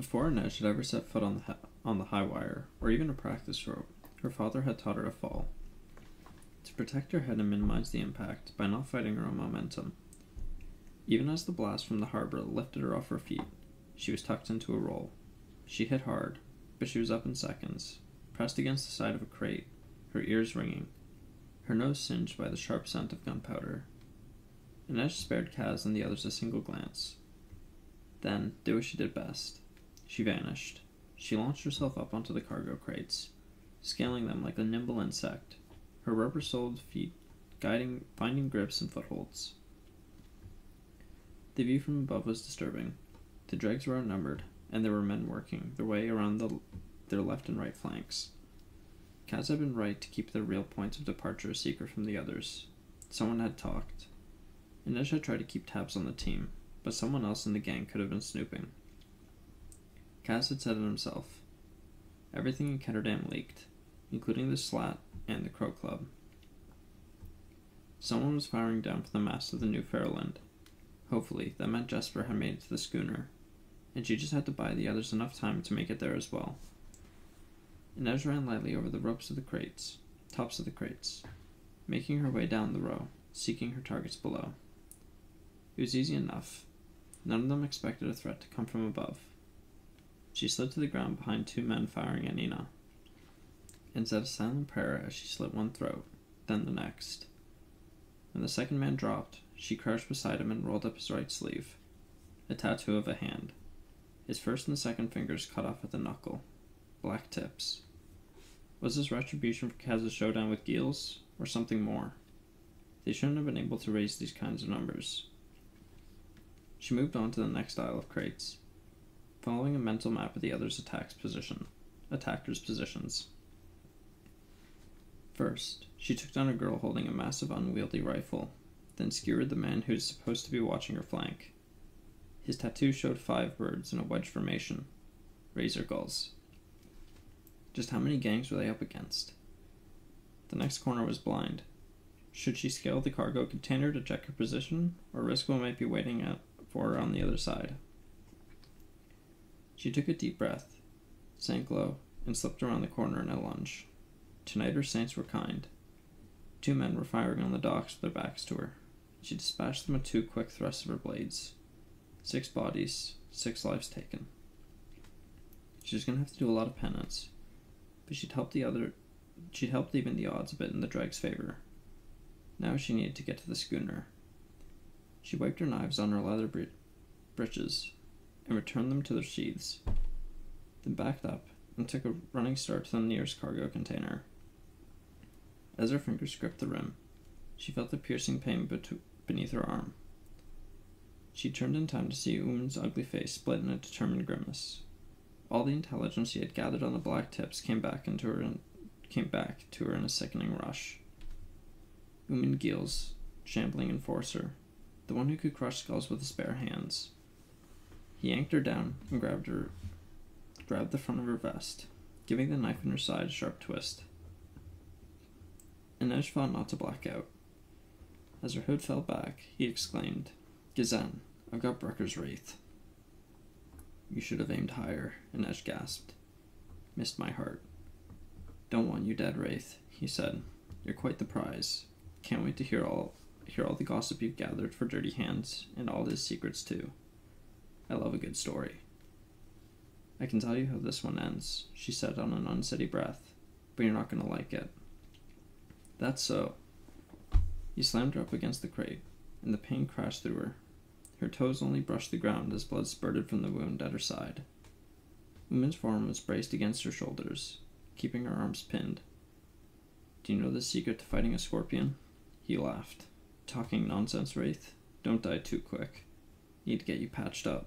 Before Inej had ever set foot on the, on the high wire, or even a practice rope, her father had taught her to fall. To protect her head and minimize the impact by not fighting her own momentum. Even as the blast from the harbor lifted her off her feet, she was tucked into a roll. She hit hard, but she was up in seconds, pressed against the side of a crate, her ears ringing, her nose singed by the sharp scent of gunpowder. Inej spared Kaz and the others a single glance. Then, did what she did best. She vanished. She launched herself up onto the cargo crates, scaling them like a nimble insect, her rubber soled feet guiding, finding grips and footholds. The view from above was disturbing. The dregs were outnumbered, and there were men working their way around the, their left and right flanks. Kaz had been right to keep their real points of departure a secret from the others. Someone had talked. Inej had tried to keep tabs on the team, but someone else in the gang could have been snooping. Had said it himself. Everything in Ketterdam leaked, including the slat and the Crow Club. Someone was firing down from the mast of the new Fairland. Hopefully, that meant Jesper had made it to the schooner, and she just had to buy the others enough time to make it there as well. Inej ran lightly over the ropes of the crates, tops of the crates, making her way down the row, seeking her targets below. It was easy enough. None of them expected a threat to come from above. She slid to the ground behind two men firing at Nina, and said a silent prayer as she slit one throat, then the next. When the second man dropped, she crouched beside him and rolled up his right sleeve, a tattoo of a hand. His first and second fingers cut off at the knuckle, black tips. Was this retribution for Kaz's showdown with Geels, or something more? They shouldn't have been able to raise these kinds of numbers. She moved on to the next aisle of crates, following a mental map of the others' attacks position, attackers' positions. First, she took down a girl holding a massive unwieldy rifle, then skewered the man who was supposed to be watching her flank. His tattoo showed five birds in a wedge formation, razor gulls. Just how many gangs were they up against? The next corner was blind. Should she scale the cargo container to check her position, or risk what might be waiting for her on the other side? She took a deep breath, sank low, and slipped around the corner in a lunge. Tonight her saints were kind. Two men were firing on the docks with their backs to her. She dispatched them with two quick thrusts of her blades. Six bodies, six lives taken. She was gonna have to do a lot of penance, but she'd helped the other. She'd helped even the odds a bit in the drag's favor. Now she needed to get to the schooner. She wiped her knives on her leather br- breeches and returned them to their sheaths, then backed up and took a running start to the nearest cargo container. As her fingers gripped the rim, she felt the piercing pain bet- beneath her arm. She turned in time to see Oomen's ugly face split in a determined grimace. All the intelligence she had gathered on the black tips came back into her in, came back to her in a sickening rush. Oomen Geels, shambling enforcer, the one who could crush skulls with his bare hands. He yanked her down and grabbed her grabbed the front of her vest, giving the knife in her side a sharp twist. Inej fought not to black out. As her hood fell back, he exclaimed, Gizan, I've got Brekker's Wraith. You should have aimed higher, Inej gasped. Missed my heart. Don't want you dead, Wraith, he said. You're quite the prize. Can't wait to hear all hear all the gossip you've gathered for Dirty Hands, and all his secrets too. I love a good story. I can tell you how this one ends, she said on an unsteady breath, but you're not going to like it. That's so. He slammed her up against the crate, and the pain crashed through her. Her toes only brushed the ground as blood spurted from the wound at her side. Oomen's form was braced against her shoulders, keeping her arms pinned. Do you know the secret to fighting a scorpion? He laughed. Talking nonsense, Wraith. Don't die too quick. Need to get you patched up.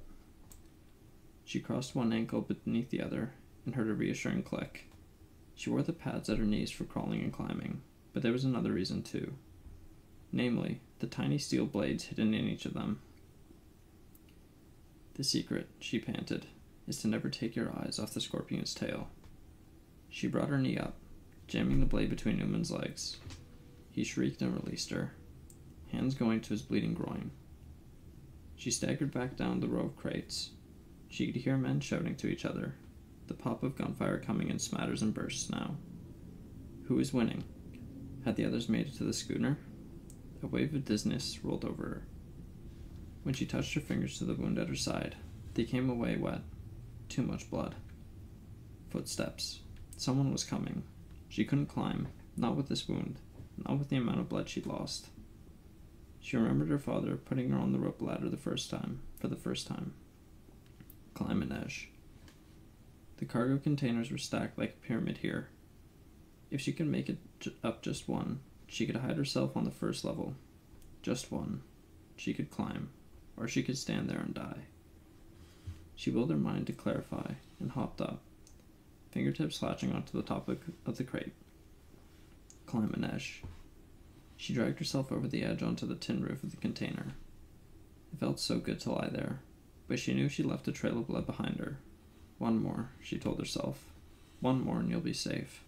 She crossed one ankle beneath the other and heard a reassuring click. She wore the pads at her knees for crawling and climbing, but there was another reason too. Namely, the tiny steel blades hidden in each of them. The secret, she panted, is to never take your eyes off the scorpion's tail. She brought her knee up, jamming the blade between Oomen's legs. He shrieked and released her, hands going to his bleeding groin. She staggered back down the row of crates, She could hear men shouting to each other, the pop of gunfire coming in smatters and bursts now. Who was winning? Had the others made it to the schooner? A wave of dizziness rolled over her. When she touched her fingers to the wound at her side, they came away wet. Too much blood. Footsteps. Someone was coming. She couldn't climb, not with this wound, not with the amount of blood she'd lost. She remembered her father putting her on the rope ladder the first time, for the first time. Edge. The cargo containers were stacked like a pyramid here. If she could make it up just one, she could hide herself on the first level. Just one. She could climb, or she could stand there and die. She willed her mind to clarify and hopped up, fingertips latching onto the top of the crate. Edge. She dragged herself over the edge onto the tin roof of the container. It felt so good to lie there, but she knew she left a trail of blood behind her. One more, she told herself. One more and you'll be safe.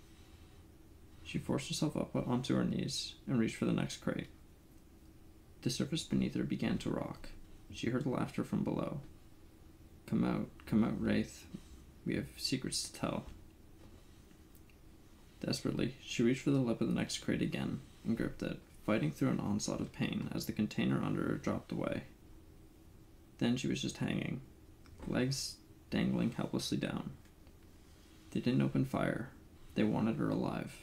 She forced herself up onto her knees and reached for the next crate. The surface beneath her began to rock. She heard laughter from below. Come out, come out, Wraith. We have secrets to tell. Desperately, she reached for the lip of the next crate again and gripped it, fighting through an onslaught of pain as the container under her dropped away. Then she was just hanging, legs dangling helplessly down. They didn't open fire. They wanted her alive.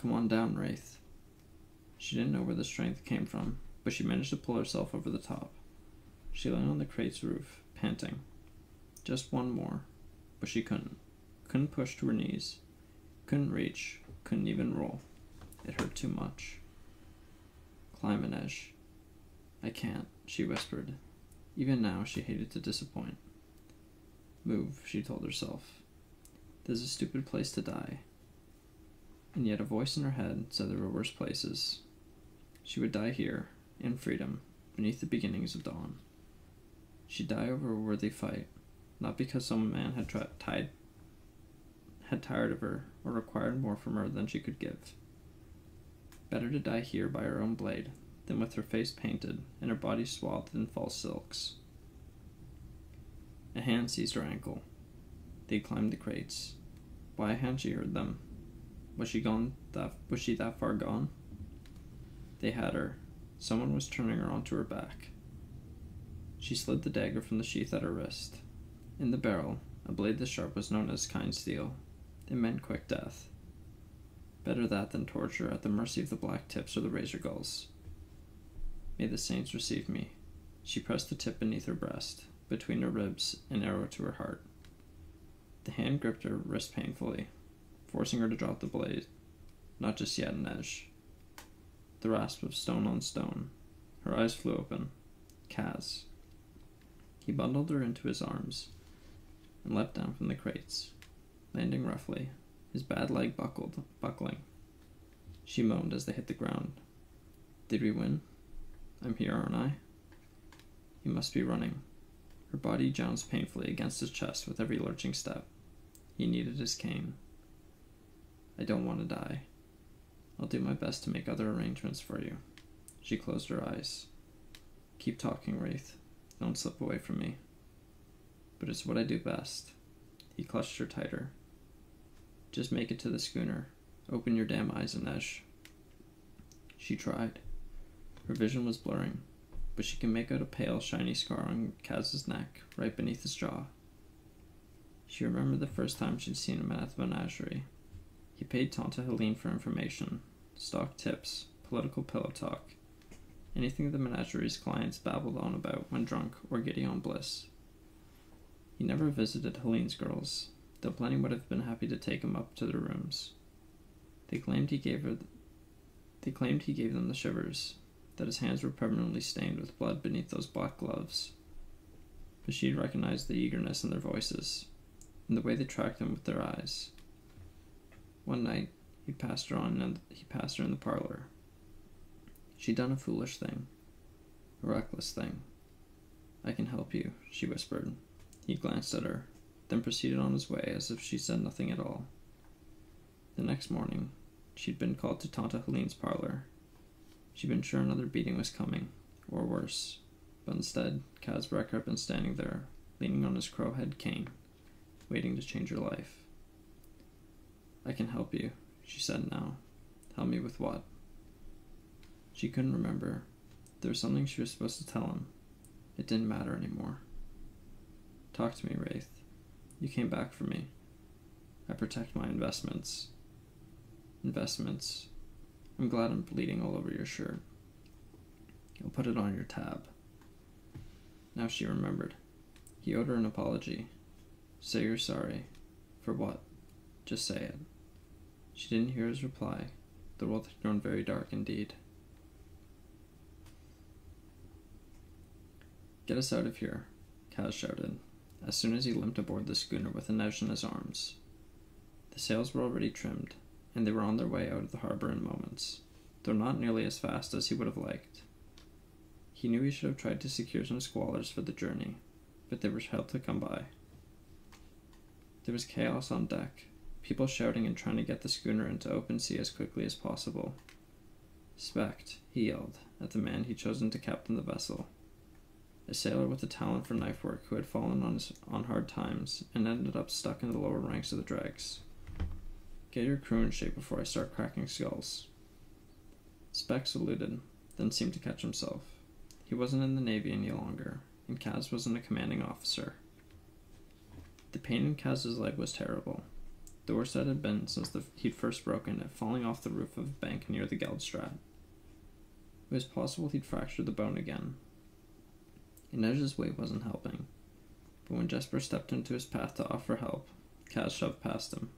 Come on down, Wraith. She didn't know where the strength came from, but she managed to pull herself over the top. She lay on the crate's roof, panting. Just one more, but she couldn't. Couldn't push to her knees. Couldn't reach. Couldn't even roll. It hurt too much. Climb an edge. I can't, she whispered. Even now, she hated to disappoint. Move, she told herself. There's a stupid place to die. And yet a voice in her head said there were worse places. She would die here, in freedom, beneath the beginnings of dawn. She'd die over a worthy fight, not because some man had tried, tied, had tired of her or required more from her than she could give. Better to die here by her own blade than with her face painted and her body swathed in false silks. A hand seized her ankle. They climbed the crates. Why hadn't she heard them? Was she gone that was she that far gone? They had her. Someone was turning her onto her back. She slid the dagger from the sheath at her wrist. In the barrel, a blade this sharp was known as kind steel. It meant quick death. Better that than torture at the mercy of the black tips or the razor gulls. May the saints receive me. She pressed the tip beneath her breast, between her ribs, an arrow to her heart. The hand gripped her wrist painfully, forcing her to drop the blade. Not just yet, Inej. The rasp of stone on stone. Her eyes flew open. Kaz. He bundled her into his arms and leapt down from the crates, landing roughly, his bad leg buckled, buckling. She moaned as they hit the ground. Did we win? I'm here, aren't I? He must be running. Her body jounced painfully against his chest with every lurching step. He needed his cane. I don't want to die. I'll do my best to make other arrangements for you. She closed her eyes. Keep talking, Wraith. Don't slip away from me. But it's what I do best. He clutched her tighter. Just make it to the schooner. Open your damn eyes, Inej. She tried. Her vision was blurring, but she could make out a pale, shiny scar on Kaz's neck, right beneath his jaw. She remembered the first time she'd seen him at the menagerie. He paid Tante Heleen for information, stock tips, political pillow talk, anything the menagerie's clients babbled on about when drunk or giddy on bliss. He never visited Heleen's girls, though plenty would have been happy to take him up to their rooms. They claimed he gave her. Th- they claimed he gave them the shivers, that his hands were permanently stained with blood beneath those black gloves. But she'd recognized the eagerness in their voices, and the way they tracked him with their eyes. One night, he passed her on and he passed her in the parlor. She'd done a foolish thing, a reckless thing. I can help you, she whispered. He glanced at her, then proceeded on his way as if she said nothing at all. The next morning, she'd been called to Tante Heleen's parlor. She'd been sure another beating was coming, or worse, but instead, Brekker had been standing there, leaning on his crowhead cane, waiting to change her life. I can help you, she said now. Help me with what? She couldn't remember. There was something she was supposed to tell him. It didn't matter anymore. Talk to me, Wraith. You came back for me. I protect my investments. Investments. I'm glad I'm bleeding all over your shirt. I'll put it on your tab. Now she remembered. He owed her an apology. Say you're sorry. For what? Just say it. She didn't hear his reply. The world had grown very dark indeed. Get us out of here, Kaz shouted, as soon as he limped aboard the schooner with Inej in his arms. The sails were already trimmed, and they were on their way out of the harbor in moments, though not nearly as fast as he would have liked. He knew he should have tried to secure some squallers for the journey, but they were held to come by. There was chaos on deck, people shouting and trying to get the schooner into open sea as quickly as possible. Specht, he yelled, at the man he'd chosen to captain the vessel. A sailor with a talent for knife work who had fallen on, his, on hard times and ended up stuck in the lower ranks of the dregs. Get your crew in shape before I start cracking skulls. Specht saluted, then seemed to catch himself. He wasn't in the Navy any longer, and Kaz wasn't a commanding officer. The pain in Kaz's leg was terrible, the worst that had been since the, he'd first broken it, falling off the roof of a bank near the Geldstraat. It was possible he'd fracture the bone again. Inej's weight wasn't helping, but when Jesper stepped into his path to offer help, Kaz shoved past him.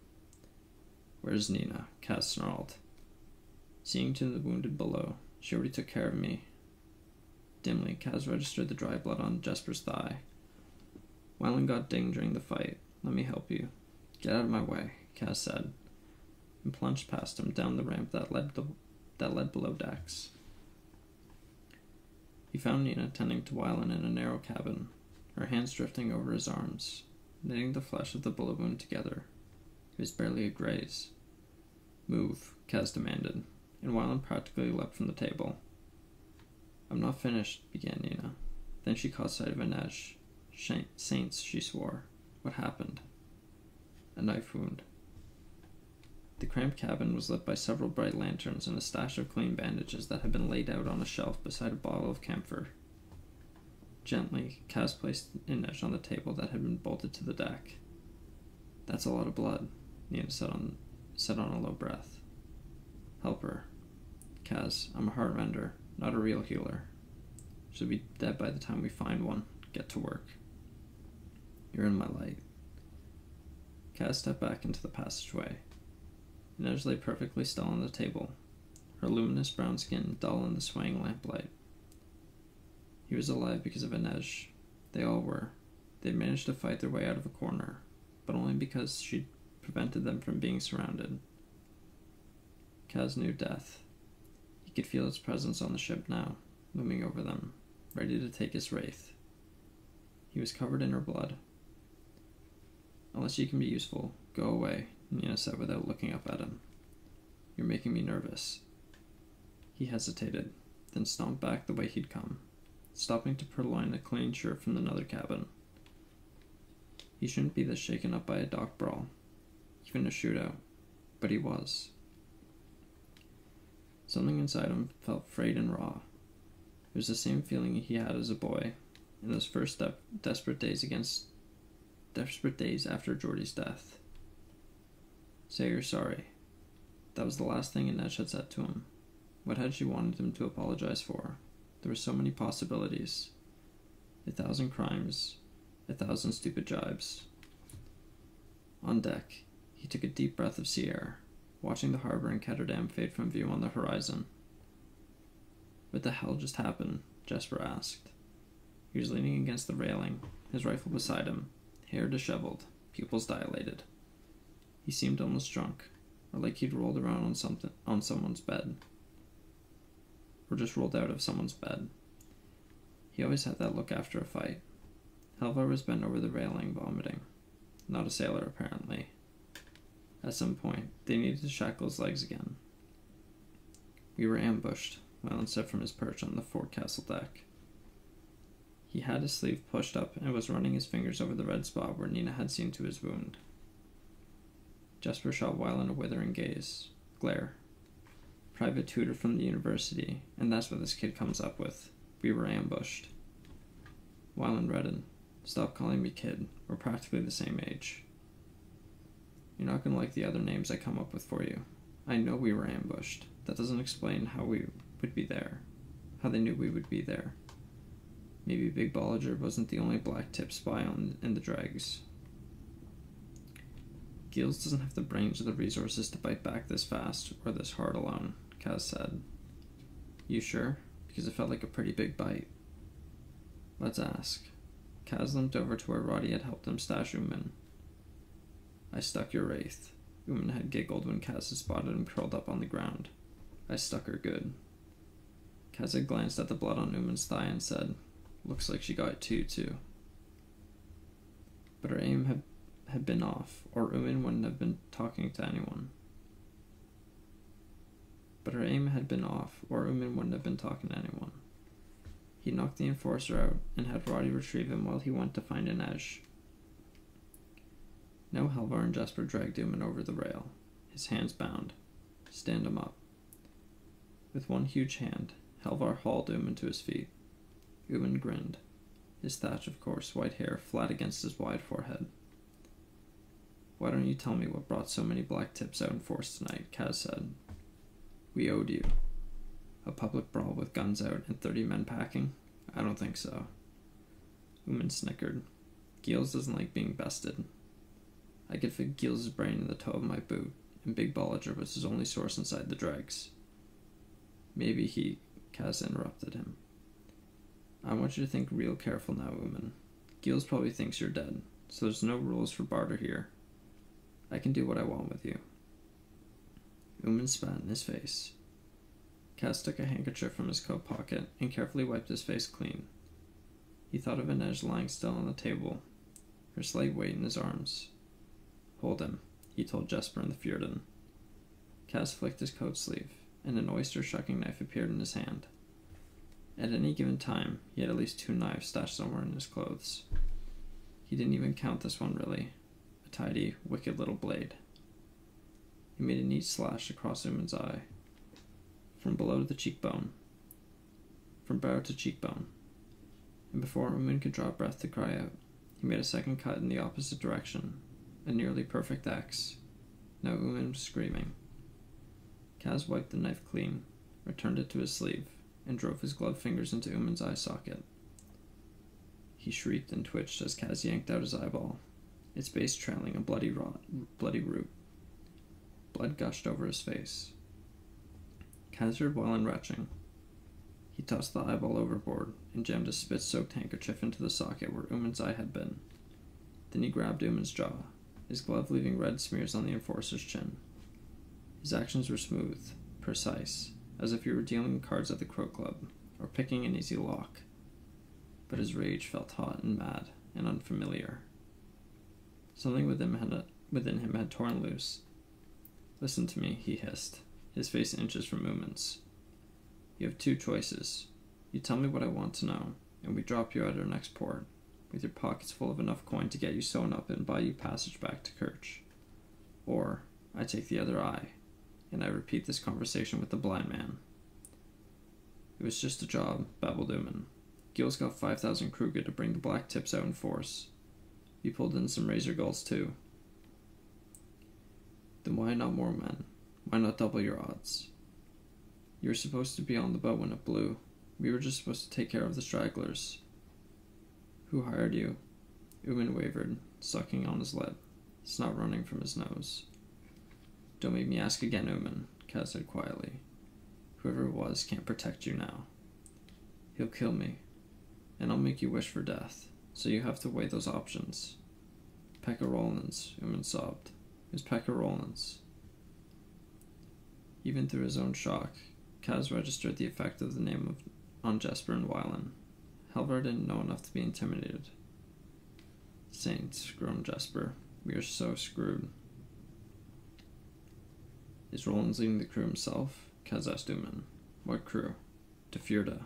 Where's Nina? Kaz snarled. Seeing to the wounded below, she already took care of me, Dimly, Kaz registered the dry blood on Jesper's thigh. Wylan got dinged during the fight. Let me help you. Get out of my way, Kaz said, and plunged past him down the ramp that led, that led below decks. He found Nina tending to Wylan in a narrow cabin, her hands drifting over his arms, knitting the flesh of the bullet wound together. It was barely a graze. Move, Kaz demanded, and Wylan practically leapt from the table. I'm not finished, began Nina. Then she caught sight of Inej. Saints, she swore. What happened? A knife wound. The cramped cabin was lit by several bright lanterns and a stash of clean bandages that had been laid out on a shelf beside a bottle of camphor. Gently, Kaz placed Inej on the table that had been bolted to the deck. That's a lot of blood, Nina said on, said on a low breath. Help her. Kaz, I'm a Heartrender. Not a real healer. She'll be dead by the time we find one. Get to work. You're in my light. Kaz stepped back into the passageway. Inej lay perfectly still on the table, her luminous brown skin dull in the swaying lamplight. He was alive because of Inej. They all were. They'd managed to fight their way out of a corner, but only because she'd prevented them from being surrounded. Kaz knew death, He could feel its presence on the ship now, looming over them, ready to take his wraith. He was covered in her blood. Unless you can be useful, go away, Nina said without looking up at him. You're making me nervous. He hesitated, then stomped back the way he'd come, stopping to purloin a clean shirt from another cabin. He shouldn't be this shaken up by a dock brawl, even a shootout, but he was. Something inside him felt frayed and raw. It was the same feeling he had as a boy in those first de- desperate days against desperate days after Jordie's death. Say you're sorry. That was the last thing Inej had said to him. What had she wanted him to apologize for? There were so many possibilities. A thousand crimes, a thousand stupid jibes. On deck, he took a deep breath of sea air watching the harbor and Ketterdam fade from view on the horizon. What the hell just happened? Jesper asked. He was leaning against the railing, his rifle beside him, hair disheveled, pupils dilated. He seemed almost drunk, or like he'd rolled around on something on someone's bed. Or just rolled out of someone's bed. He always had that look after a fight. Halvar was bent over the railing, vomiting. Not a sailor, apparently. At some point, they needed to shackle his legs again. We were ambushed, Wylan said from his perch on the forecastle deck. He had his sleeve pushed up and was running his fingers over the red spot where Nina had seen to his wound. Jesper shot Wylan a withering gaze. Glare. Private tutor from the university, and that's what this kid comes up with. We were ambushed. Wylan reddened. Stop calling me kid. We're practically the same age. You're not gonna like the other names I come up with for you. I know we were ambushed. That doesn't explain how we would be there. How they knew we would be there. Maybe Big Bolliger wasn't the only black tip spy on in the dregs. Geels doesn't have the brains or the resources to fight back this fast or this hard alone, Kaz said. You sure? Because it felt like a pretty big bite. Let's ask. Kaz limped over to where Rotty had helped him stash Oomen. I stuck your wraith. Oomen had giggled when Kaz had spotted him curled up on the ground. I stuck her good. Kaz had glanced at the blood on Oomen's thigh and said, Looks like she got two, too. But her aim had, had been off, or Oomen wouldn't have been talking to anyone. But her aim had been off, or Oomen wouldn't have been talking to anyone. He knocked the enforcer out and had Rotty retrieve him while he went to find Inej. Now Halvar and Jesper dragged Oomen over the rail, his hands bound. Stand him up. With one huge hand, Halvar hauled Oomen to his feet. Oomen grinned, his thatch of coarse white hair flat against his wide forehead. Why don't you tell me what brought so many black tips out in force tonight? Kaz said. We owed you. A public brawl with guns out and thirty men packing? I don't think so. Oomen snickered. Geels doesn't like being bested. I could fit Geels' brain in the toe of my boot, and Big Bolliger was his only source inside the dregs. Maybe he. Kaz interrupted him. I want you to think real careful now, Oomen. Geels probably thinks you're dead, so there's no rules for barter here. I can do what I want with you. Oomen spat in his face. Kaz took a handkerchief from his coat pocket and carefully wiped his face clean. He thought of Inej lying still on the table, her slight weight in his arms. Hold him, he told Jesper and the Fjerdan. Kaz flicked his coat sleeve, and an oyster shucking knife appeared in his hand. At any given time, he had at least two knives stashed somewhere in his clothes. He didn't even count this one, really. A tidy, wicked little blade. He made a neat slash across Oomen's eye, from below to the cheekbone, from brow to cheekbone. And before Oomen could draw breath to cry out, he made a second cut in the opposite direction, a nearly perfect X. Now Oomen was screaming. Kaz wiped the knife clean, returned it to his sleeve, and drove his gloved fingers into Oomen's eye socket. He shrieked and twitched as Kaz yanked out his eyeball, its base trailing a bloody rot, bloody root. Blood gushed over his face. Kaz heard Wylan retching. He tossed the eyeball overboard and jammed a spit-soaked handkerchief into the socket where Oomen's eye had been. Then he grabbed Oomen's jaw, his glove leaving red smears on the enforcer's chin. His actions were smooth, precise, as if he were dealing cards at the Crow Club, or picking an easy lock. But his rage felt hot and mad and unfamiliar. Something within him had, within him had torn loose. Listen to me, he hissed, his face inches from Oomen's. You have two choices. You tell me what I want to know, and we drop you at our next port, with your pockets full of enough coin to get you sewn up and buy you passage back to Kerch. Or I take the other eye and I repeat this conversation with the blind man. It was just a job, babbled Oomen. Gil's got 5,000 Kruger to bring the black tips out in force. We pulled in some razor gulls too. Then why not more men? Why not double your odds? You were supposed to be on the boat when it blew. We were just supposed to take care of the stragglers. Who hired you? Oomen wavered, sucking on his lip, snot running from his nose. Don't make me ask again, Oomen, Kaz said quietly. Whoever it was can't protect you now. He'll kill me, and I'll make you wish for death, so you have to weigh those options. Pekka Rollins, Oomen sobbed. Was Pekka Rollins. Even through his own shock, Kaz registered the effect of the name of on Jesper and Wylan. Halvar didn't know enough to be intimidated. Saints, groaned Jesper. We are so screwed. Is Rollins leading the crew himself? Kaz asked Oomen. What crew? To Fjerda.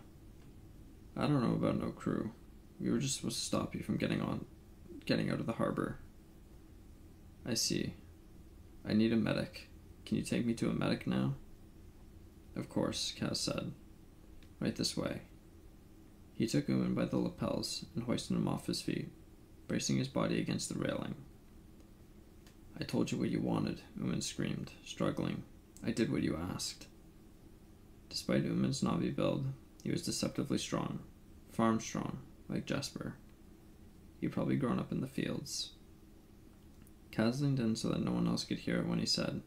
I don't know about no crew. We were just supposed to stop you from getting on getting out of the harbor. I see. I need a medic. Can you take me to a medic now? Of course, Kaz said. Right this way. He took Oomen by the lapels and hoisted him off his feet, bracing his body against the railing. I told you what you wanted, Oomen screamed, struggling. I did what you asked. Despite Oomen's Navi build, he was deceptively strong, farm strong, like Jesper. He'd probably grown up in the fields. Kaz leaned in so that no one else could hear it when he said,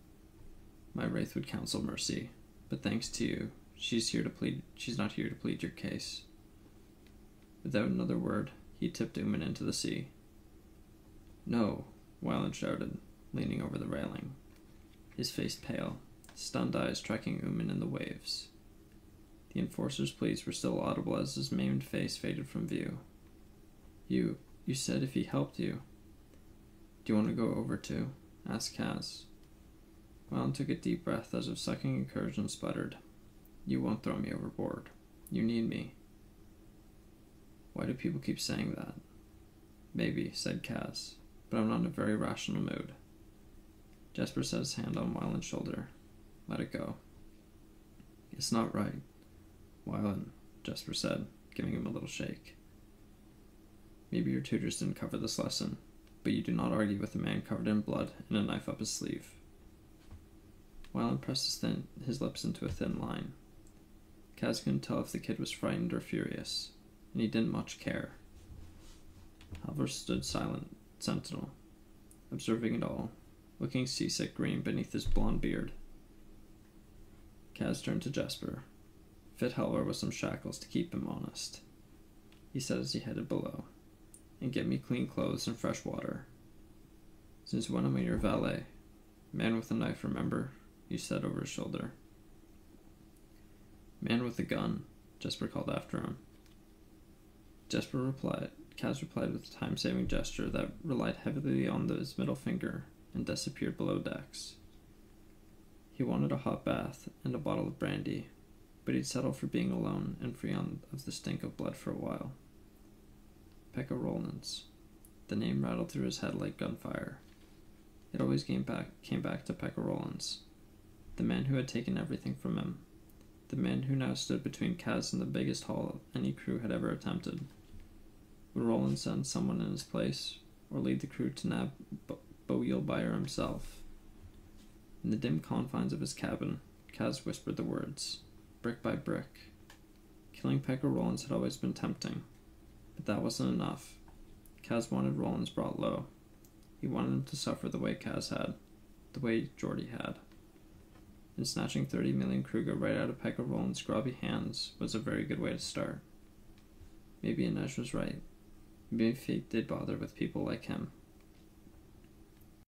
My Wraith would counsel mercy, but thanks to you, she's here to plead she's not here to plead your case. Without another word, he tipped Oomen into the sea. No, Wylan shouted, leaning over the railing, his face pale, stunned eyes tracking Oomen in the waves. The enforcer's pleas were still audible as his maimed face faded from view. You, you said if he helped you. Do you want to go over too? asked Kaz. Wylan took a deep breath as if sucking a courage and sputtered. You won't throw me overboard. You need me. Why do people keep saying that? Maybe, said Kaz, but I'm not in a very rational mood. Jesper set his hand on Wylan's shoulder. Let it go. It's not right. Wylan, Jesper said, giving him a little shake. Maybe your tutors didn't cover this lesson, but you do not argue with a man covered in blood and a knife up his sleeve. Wylan pressed his, thin, his lips into a thin line. Kaz couldn't tell if the kid was frightened or furious, and he didn't much care. Halvor stood silent, sentinel, observing it all, looking seasick green beneath his blond beard. Kaz turned to Jesper. Fit Halvor with some shackles to keep him honest, he said as he headed below and get me clean clothes and fresh water. Since when am I your valet? Man with a knife, remember? He said over his shoulder. Man with a gun, Jesper called after him. Jesper replied, Kaz replied with a time saving gesture that relied heavily on his middle finger and disappeared below decks. He wanted a hot bath and a bottle of brandy, but he'd settle for being alone and free on, of the stink of blood for a while. Pekka Rollins. The name rattled through his head like gunfire. It always came back came back to Pekka Rollins, the man who had taken everything from him, the man who now stood between Kaz and the biggest haul any crew had ever attempted. Would Rollins send someone in his place, or lead the crew to nab Bo- Bayur himself? In the dim confines of his cabin, Kaz whispered the words, brick by brick. Killing Pekka Rollins had always been tempting but that wasn't enough. Kaz wanted Rollins brought low. He wanted him to suffer the way Kaz had, the way Jordie had. And snatching 30 million Kruger right out of Pekka Rollins' grubby hands was a very good way to start. Maybe Inej was right. Maybe fate did bother with people like him.